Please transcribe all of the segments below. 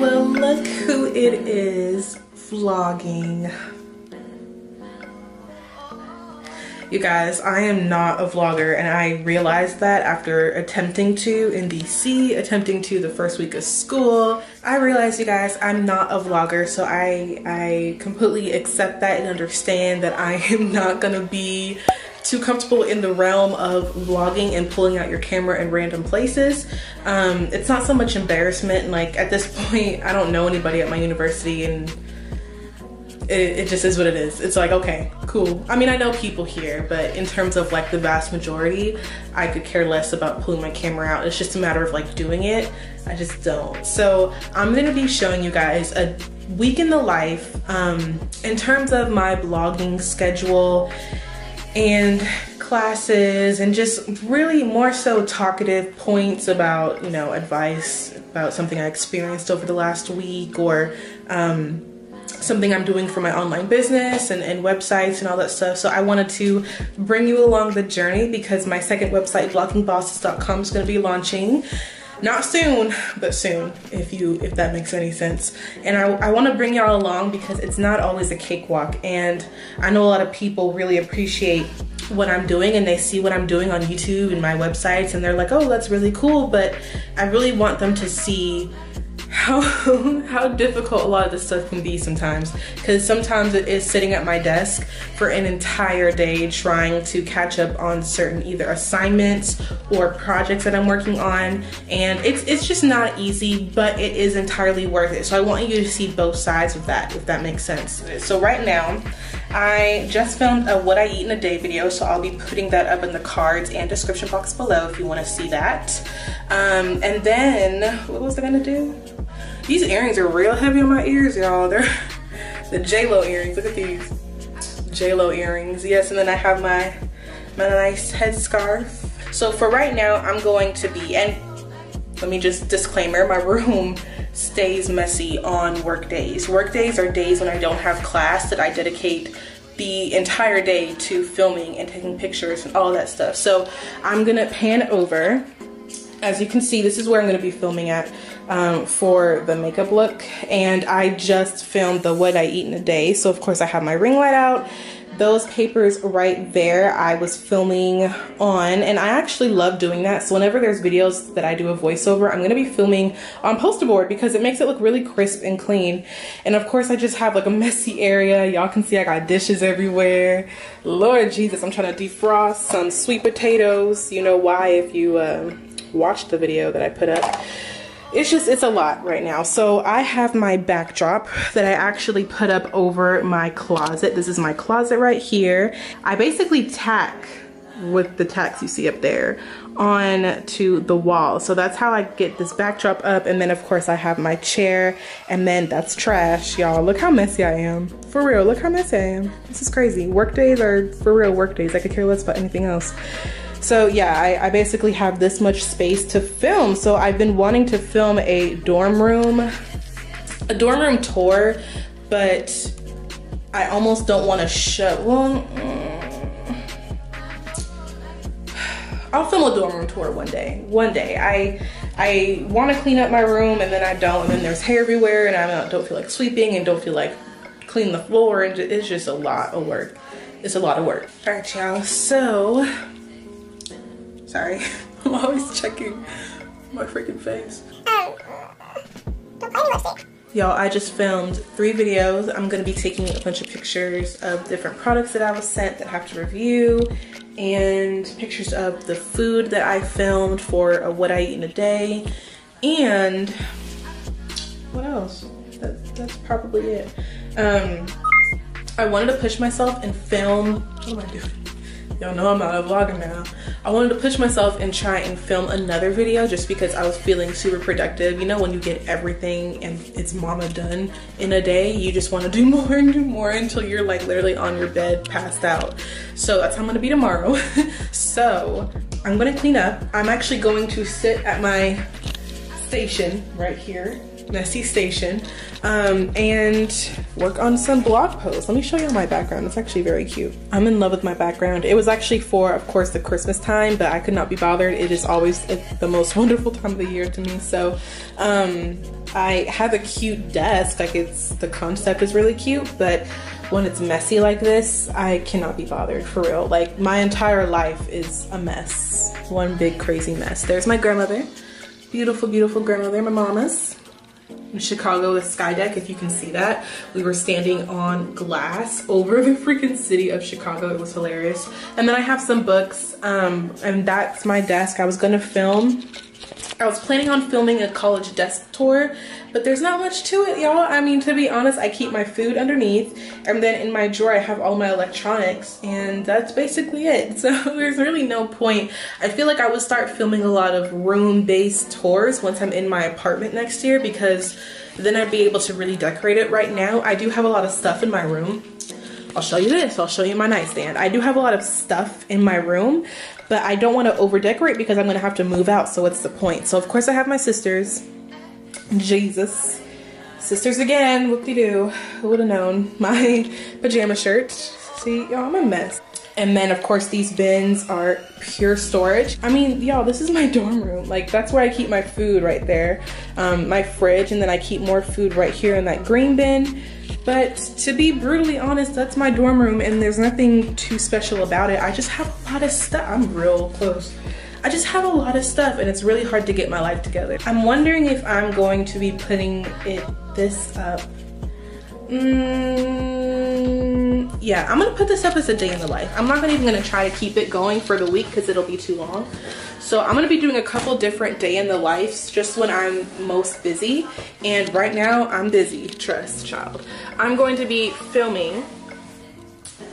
Well, look who it is vlogging. You guys, I am not a vlogger and I realized that after attempting to in DC, attempting to the first week of school. I realized you guys, I'm not a vlogger so I, I completely accept that and understand that I am not gonna be too comfortable in the realm of vlogging and pulling out your camera in random places. Um, it's not so much embarrassment. Like at this point, I don't know anybody at my university and it, it, just is what it is. It's like, okay, cool. I mean, I know people here, but in terms of like the vast majority, I could care less about pulling my camera out. It's just a matter of like doing it. I just don't. So I'm gonna be showing you guys a week in the life um, in terms of my blogging schedule and classes and just really more so talkative points about, you know, advice about something I experienced over the last week or um, something I'm doing for my online business and, and websites and all that stuff. So I wanted to bring you along the journey because my second website, bloggingbosses.com, is going to be launching not soon but soon if you if that makes any sense. And i, I want to bring y'all along because it's not always a cakewalk and i know a lot of people really appreciate what i'm doing and they see what i'm doing on youtube and my websites and they're like oh that's really cool but i really want them to see how how difficult a lot of this stuff can be sometimes. Because sometimes it is sitting at my desk for an entire day trying to catch up on certain either assignments or projects that I'm working on. And it's it's just not easy but it is entirely worth it. So I want you to see both sides of that if that makes sense. So right now I just filmed a what I eat in a day video so I'll be putting that up in the cards and description box below if you want to see that. Um, and then what was I gonna do these earrings are real heavy on my ears, y'all. They're the J-Lo earrings. Look at these J-Lo earrings. Yes, and then I have my, my nice headscarf. So for right now, I'm going to be, and let me just disclaimer, my room stays messy on work days. Work days are days when I don't have class that I dedicate the entire day to filming and taking pictures and all that stuff. So I'm gonna pan over. As you can see, this is where I'm gonna be filming at um, for the makeup look. And I just filmed the what I eat in a day. So of course I have my ring light out. Those papers right there I was filming on. And I actually love doing that. So whenever there's videos that I do a voiceover I'm gonna be filming on poster board because it makes it look really crisp and clean. And of course I just have like a messy area. Y'all can see I got dishes everywhere. Lord Jesus I'm trying to defrost some sweet potatoes. You know why if you uh, watched the video that I put up. It's just it's a lot right now. So i have my backdrop that i actually put up over my closet. This is my closet right here. I basically tack with the tacks you see up there on to the wall. So that's how i get this backdrop up. And then of course i have my chair. And then that's trash y'all. Look how messy i am. For real look how messy i am. This is crazy. Work days are for real work days. I could care less about anything else so yeah, I, I, basically have this much space to film. So I've been wanting to film a dorm room, a dorm room tour, but I almost don't want to show, well, mm, I'll film a dorm room tour one day, one day. I I want to clean up my room and then I don't and then there's hair everywhere and I don't feel like sweeping and don't feel like clean the floor and it's just a lot of work. It's a lot of work. All right, y'all, so Sorry, I'm always checking my freaking face. Y'all, I just filmed three videos. I'm gonna be taking a bunch of pictures of different products that I was sent that I have to review and pictures of the food that I filmed for what I eat in a day. And what else? That, that's probably it. Um, I wanted to push myself and film, what am I doing? Y'all know I'm not a vlogger now. I wanted to push myself and try and film another video just because I was feeling super productive. You know when you get everything and it's mama done in a day, you just want to do more and do more until you're like literally on your bed passed out. So that's how I'm gonna be tomorrow. so I'm gonna clean up. I'm actually going to sit at my station right here messy station um, and work on some blog posts. Let me show you my background. It's actually very cute. I'm in love with my background. It was actually for, of course, the Christmas time, but I could not be bothered. It is always the most wonderful time of the year to me. So um, I have a cute desk. Like it's, the concept is really cute, but when it's messy like this, I cannot be bothered for real. Like my entire life is a mess. One big crazy mess. There's my grandmother. Beautiful, beautiful grandmother, my mama's. In Chicago, the sky deck, if you can see that. We were standing on glass over the freaking city of Chicago. It was hilarious. And then I have some books, um, and that's my desk. I was gonna film I was planning on filming a college desk tour, but there's not much to it, y'all. I mean, to be honest, I keep my food underneath, and then in my drawer, I have all my electronics, and that's basically it. So there's really no point. I feel like I would start filming a lot of room-based tours once I'm in my apartment next year, because then I'd be able to really decorate it. Right now, I do have a lot of stuff in my room. I'll show you this. I'll show you my nightstand. I do have a lot of stuff in my room, but I don't want to over decorate because I'm going to have to move out. So what's the point? So of course I have my sisters. Jesus. Sisters again, whoop-de-doo. Who would have known? My pajama shirt. See, y'all, I'm a mess. And then of course these bins are pure storage. I mean, y'all, this is my dorm room. Like that's where I keep my food right there. Um, my fridge, and then I keep more food right here in that green bin. But to be brutally honest, that's my dorm room and there's nothing too special about it. I just have a lot of stuff. I'm real close. I just have a lot of stuff and it's really hard to get my life together. I'm wondering if I'm going to be putting it this up. Mm, yeah, I'm gonna put this up as a day in the life. I'm not even gonna try to keep it going for the week because it'll be too long. So I'm gonna be doing a couple different day in the lives just when I'm most busy. And right now I'm busy, trust child. I'm going to be filming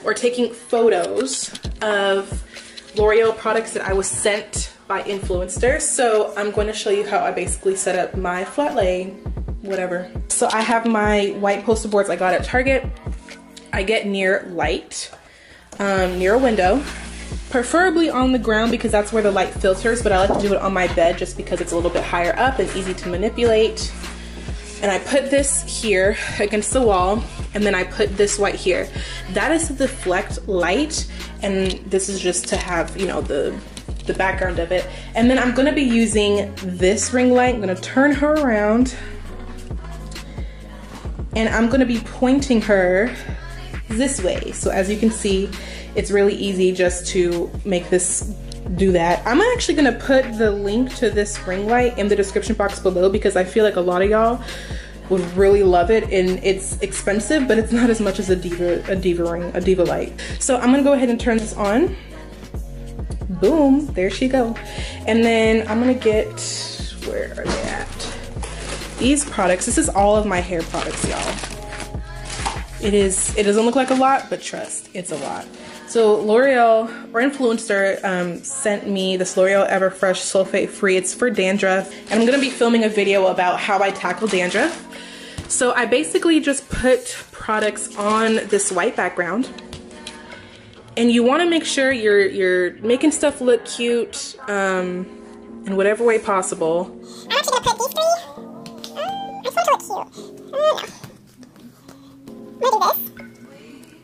or taking photos of L'Oreal products that I was sent by Influenster. So I'm going to show you how I basically set up my flat lay, whatever. So I have my white poster boards I got at Target. I get near light, um, near a window preferably on the ground because that's where the light filters, but I like to do it on my bed just because it's a little bit higher up and easy to manipulate. And I put this here against the wall and then I put this white here. That is to deflect light and this is just to have, you know, the the background of it. And then I'm gonna be using this ring light. I'm gonna turn her around and I'm gonna be pointing her this way. So as you can see, it's really easy just to make this do that. I'm actually gonna put the link to this ring light in the description box below because I feel like a lot of y'all would really love it and it's expensive but it's not as much as a diva a diva ring a diva light. So i'm gonna go ahead and turn this on. Boom there she go. And then i'm gonna get where are they at? These products this is all of my hair products y'all it is it doesn't look like a lot but trust it's a lot so L'Oreal or Influenster um, sent me this L'Oreal Everfresh Sulfate Free. It's for dandruff. And I'm gonna be filming a video about how I tackle dandruff. So I basically just put products on this white background. And you wanna make sure you're, you're making stuff look cute um, in whatever way possible. I'm actually gonna put these three. Um, I want to look cute. This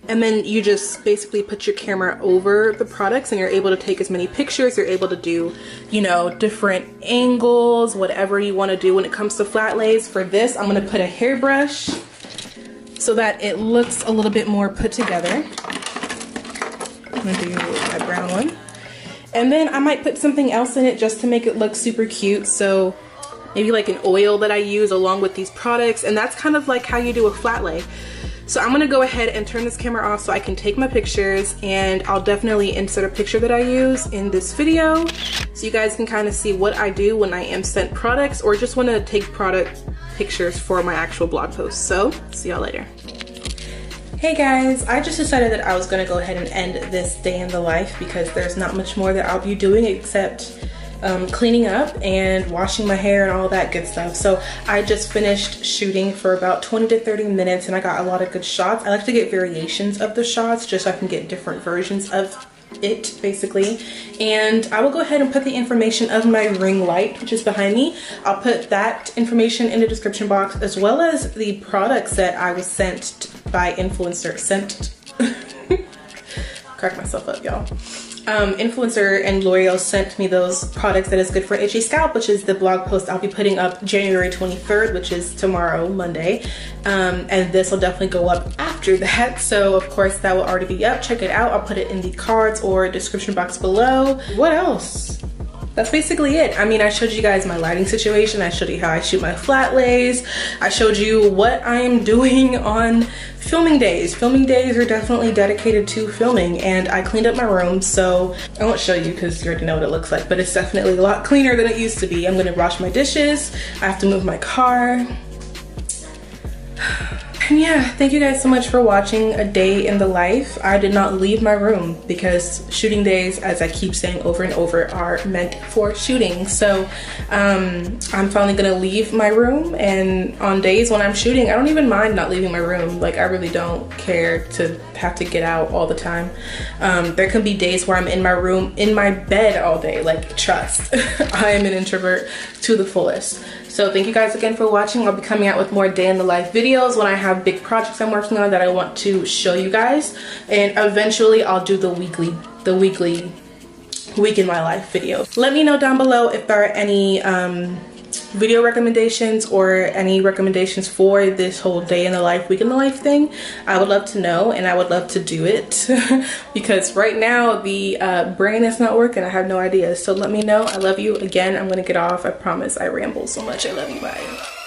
and then you just basically put your camera over the products and you're able to take as many pictures you're able to do you know different angles whatever you want to do. When it comes to flat lays for this I'm gonna put a hairbrush so that it looks a little bit more put together. I'm gonna do my brown one. And then I might put something else in it just to make it look super cute. So maybe like an oil that I use along with these products. And that's kind of like how you do a flat lay so I'm gonna go ahead and turn this camera off so I can take my pictures and I'll definitely insert a picture that I use in this video so you guys can kind of see what I do when I am sent products or just wanna take product pictures for my actual blog post. So see y'all later. Hey guys, I just decided that I was gonna go ahead and end this day in the life because there's not much more that I'll be doing except um, cleaning up and washing my hair and all that good stuff. So I just finished shooting for about 20 to 30 minutes and I got a lot of good shots. I like to get variations of the shots just so I can get different versions of it basically and I will go ahead and put the information of my ring light which is behind me I'll put that information in the description box as well as the products that I was sent by Influenster sent crack myself up y'all um, Influenster and L'Oreal sent me those products that is good for itchy scalp, which is the blog post I'll be putting up January 23rd, which is tomorrow, Monday. Um, and this will definitely go up after that. So of course that will already be up. Check it out. I'll put it in the cards or description box below. What else? That's basically it. I mean, I showed you guys my lighting situation. I showed you how I shoot my flat lays. I showed you what I am doing on filming days. Filming days are definitely dedicated to filming and I cleaned up my room. So I won't show you because you already know what it looks like, but it's definitely a lot cleaner than it used to be. I'm gonna wash my dishes. I have to move my car. And yeah, thank you guys so much for watching a day in the life. I did not leave my room because shooting days, as I keep saying over and over, are meant for shooting. So um, I'm finally gonna leave my room and on days when I'm shooting, I don't even mind not leaving my room. Like I really don't care to have to get out all the time. Um, there can be days where I'm in my room, in my bed all day, like trust. I am an introvert to the fullest. So thank you guys again for watching. I'll be coming out with more day in the life videos when I have big projects I'm working on that I want to show you guys. And eventually I'll do the weekly, the weekly week in my life video. Let me know down below if there are any um, video recommendations or any recommendations for this whole day in the life week in the life thing. I would love to know and i would love to do it. Because right now the uh, brain is not working. I have no idea. So let me know. I love you. Again i'm gonna get off. I promise. I ramble so much. I love you. Bye